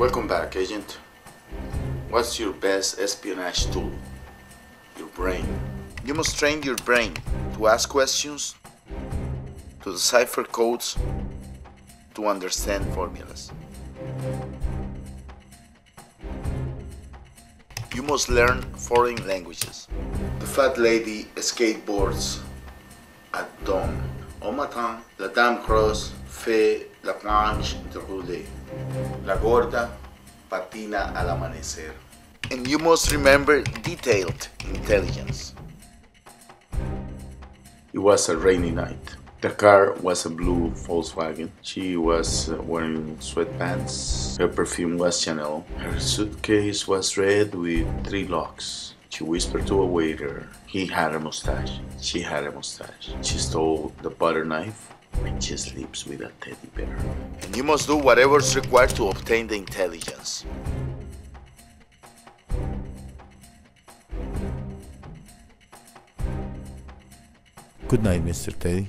Welcome back, Agent. What's your best espionage tool? Your brain. You must train your brain to ask questions, to decipher codes, to understand formulas. You must learn foreign languages. The fat lady skateboards at dawn. Au matin, la dame grosse fait la planche de rouler. La gorda patina al amanecer. And you must remember detailed intelligence. It was a rainy night. The car was a blue Volkswagen. She was wearing sweatpants. Her perfume was Chanel. Her suitcase was red with three locks. She whispered to a waiter. He had a mustache. She had a mustache. She stole the butter knife she sleeps with a teddy bear. And you must do whatever's required to obtain the intelligence. Good night, Mr. Teddy.